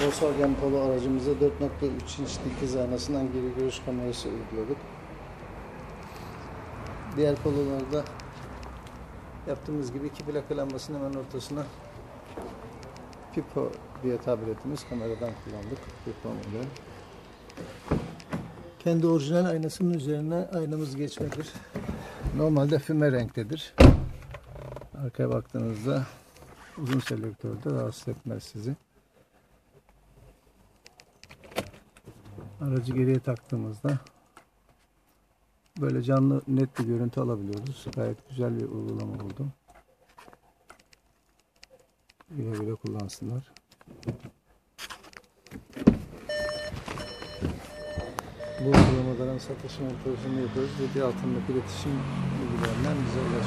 Volkswagen Polo aracımıza 4.3 inç dikiz aynasından geri görüş kamerası uyguladık. Diğer pololarda yaptığımız gibi iki plaka lambasının hemen ortasına Pipo diye tabir ettiğimiz kameradan kullandık. Pipo model. Kendi orijinal aynasının üzerine aynamız geçmedir. Normalde füme renktedir. Arkaya baktığınızda uzun selektörde rahatsız etmez sizi. Aracı geriye taktığımızda böyle canlı net bir görüntü alabiliyoruz. Gayet güzel bir uygulama oldu. Güle güle kullansınlar. Bu uygulamaların satışını, projesini yapıyoruz. Video altındaki iletişim bilgilerinden bize ulaşabilirsiniz.